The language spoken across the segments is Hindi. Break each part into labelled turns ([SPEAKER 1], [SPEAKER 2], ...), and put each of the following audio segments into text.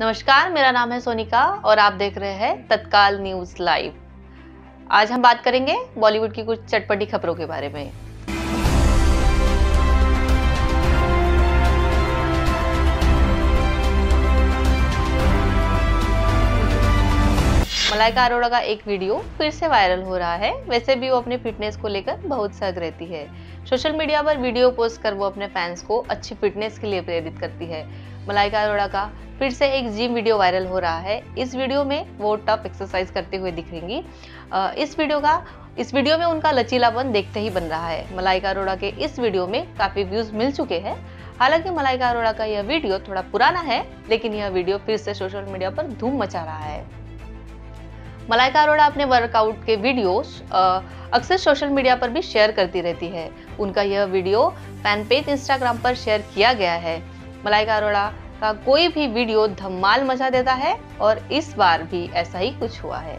[SPEAKER 1] नमस्कार, मेरा नाम है सोनिका और आप देख रहे हैं तत्काल न्यूज़ लाइव। आज हम बात करेंगे बॉलीवुड की कुछ चटपटी खबरों के बारे में। मलाइका अरोड़ा का एक वीडियो फिर से वायरल हो रहा है। वैसे भी वो अपने फिटनेस को लेकर बहुत सग रहती है। सोशल मीडिया पर वीडियो पोस्ट कर वो अपने फैंस को अच्छी फिटनेस के लिए प्रेरित करती है। मलाइका अरोड़ा का फिर से एक जिम वीडियो वायरल हो रहा है। इस वीडियो में वो टफ एक्सरसाइज करते हुए दिख रही इस वीडियो का इस वीडियो में उनका लचीलापन देखते ही बन रहा है। मलाइका अरोड़ा के इस वीडियो में काफ़ी व्यूज़ मिल चुके हैं। हालाँकि मलाइका अरोड़ा का यह वीडियो थोड़ा पुराना है, लेकिन यह वीडियो फिर से सोशल मीडिया पर धूम मचा रहा है। मलाइका अरोड़ा अपने वर्कआउट के वीडियोस अक्सर सोशल मीडिया पर भी शेयर करती रहती है। उनका यह वीडियो फ़ैन पेज इंस्टाग्राम पर शेयर किया गया है। मलाइका अरोड़ा का कोई भी वीडियो धमाल मचा देता है और इस बार भी ऐसा ही कुछ हुआ है।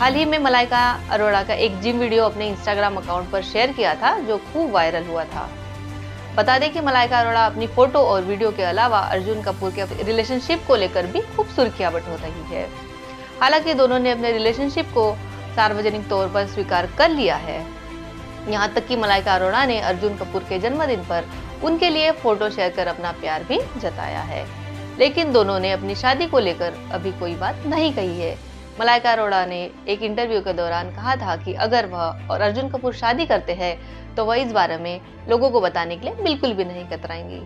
[SPEAKER 1] हाल ही में मलाइका अरोड़ा का एक जिम वीडियो अपने इंस्टाग्राम अकाउंट पर शेयर किया था, जो खूब वायरल हुआ था। बता दें कि मलाइका अरोड़ा अपनी फ़ोटो और वीडियो के अलावा अर्जुन कपूर के रिलेशनशिप को लेकर भी खूब सुर्खियाँ बट हो रही है। हालाँकि दोनों ने अपने रिलेशनशिप को सार्वजनिक तौर पर स्वीकार कर लिया है। यहाँ तक कि मलाइका अरोड़ा ने अर्जुन कपूर के जन्मदिन पर उनके लिए फ़ोटो शेयर कर अपना प्यार भी जताया है। लेकिन दोनों ने अपनी शादी को लेकर अभी कोई बात नहीं कही है। मलाइका अरोड़ा ने एक इंटरव्यू के दौरान कहा था कि अगर वह और अर्जुन कपूर शादी करते हैं तो वह इस बारे में लोगों को बताने के लिए बिल्कुल भी नहीं कतराएँगी।